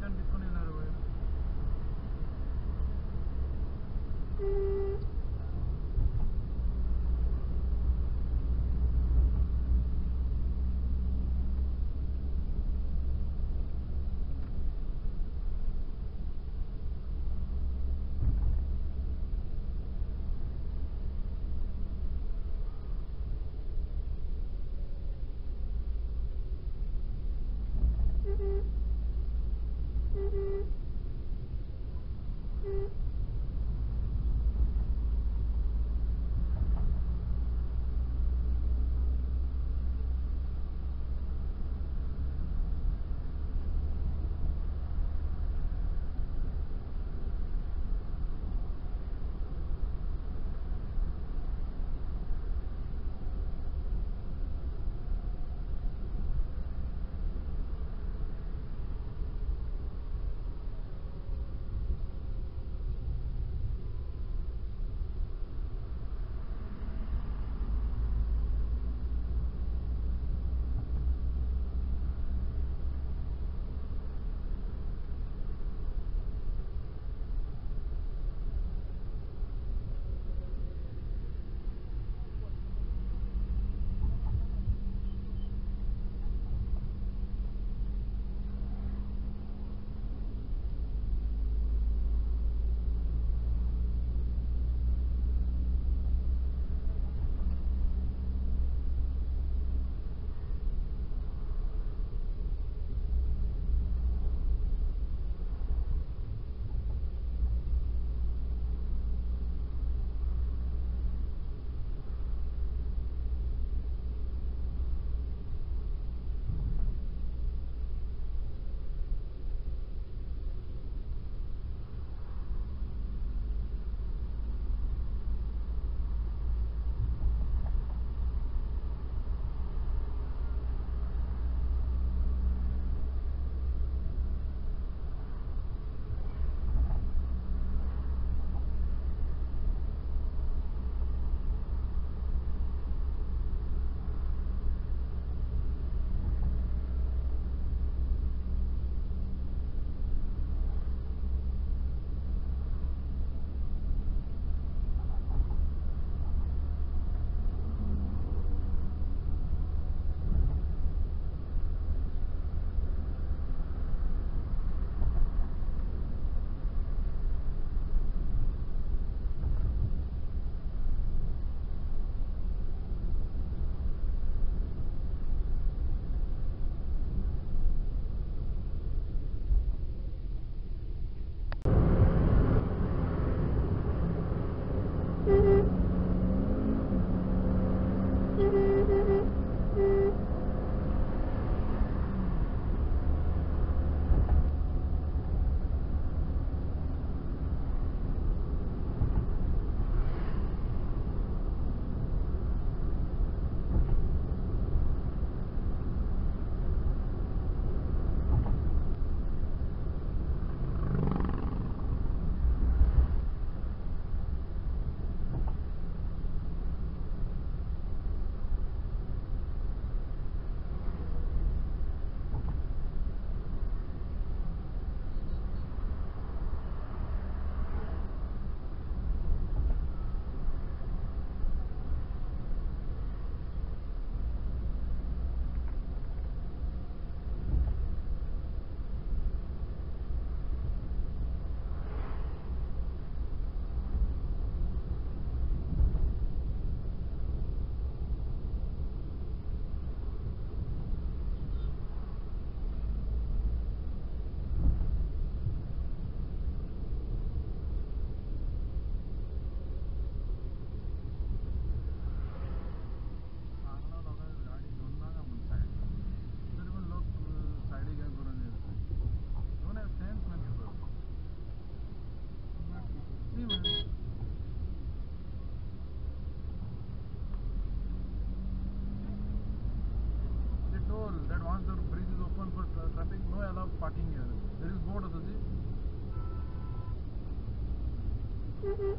going to be Mm-mm.